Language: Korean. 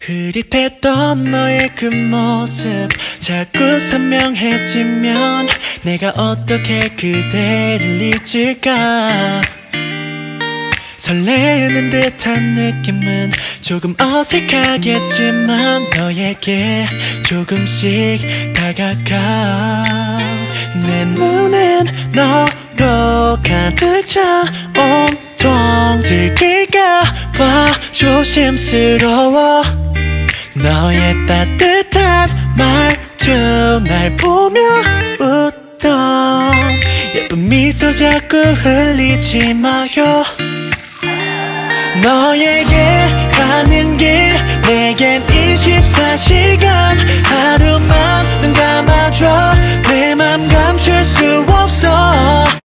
흐릿했던 너의 그 모습 자꾸 선명해지면 내가 어떻게 그대를 잊을까? 설레는 듯한 느낌은 조금 어색하겠지만 너에게 조금씩 다가가. 내 눈엔 너로 가득 차 온 통 들킬까봐 조심스러워 너의 따뜻한 말투 날 보며 웃던 예쁜 미소 자꾸 흘리지 마요. 너에게 가는 길 내겐 24시간